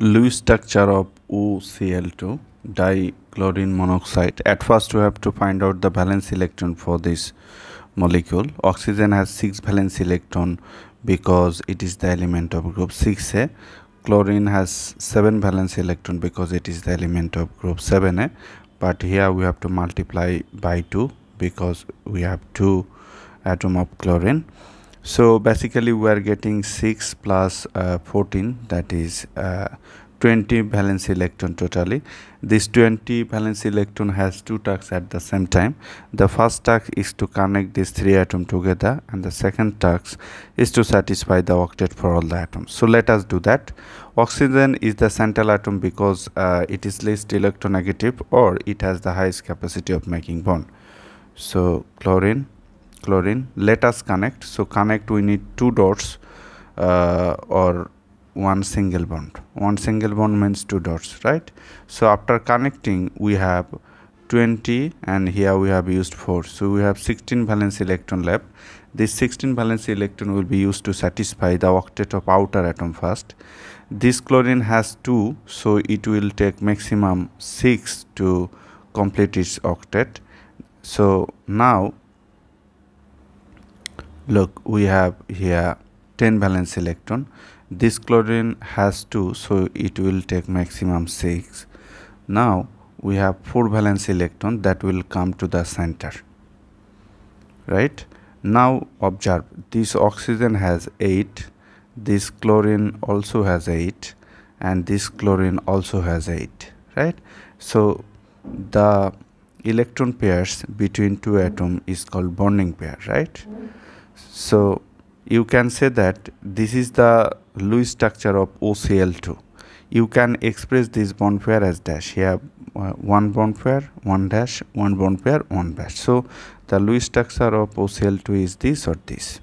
Lewis structure of OCl2 dichlorine monoxide. At first we have to find out the valence electron for this molecule. Oxygen has 6 valence electron because it is the element of group 6A. Chlorine has 7 valence electron because it is the element of group 7A. But here we have to multiply by 2 because we have 2 atom of chlorine so basically we are getting 6 plus, uh, 14 that is uh, 20 valence electron totally. This 20 valence electron has two tasks at the same time. The first task is to connect these three atoms together and the second task is to satisfy the octet for all the atoms. So let us do that. Oxygen is the central atom because uh, it is least electronegative or it has the highest capacity of making bond. So chlorine chlorine. Let us connect. So connect we need two dots uh, or one single bond. One single bond means two dots right? So after connecting we have 20 and here we have used 4 so we have 16 valence electron left this 16 valence electron will be used to satisfy the octet of outer atom first. This chlorine has 2 so it will take maximum 6 to complete its octet. So now look we have here 10 valence electron. This chlorine has 2 so it will take maximum 6 now we have 4 valence electron that will come to the center right? Now observe this oxygen has 8 this chlorine also has 8 and this chlorine also has 8 right? So the electron pairs between two atoms is called bonding pair right so you can say that this is the Lewis structure of OCl2 you can express this bond pair as dash. Here uh, one bond pair one dash one bond pair one dash so the Lewis structure of OCl2 is this or this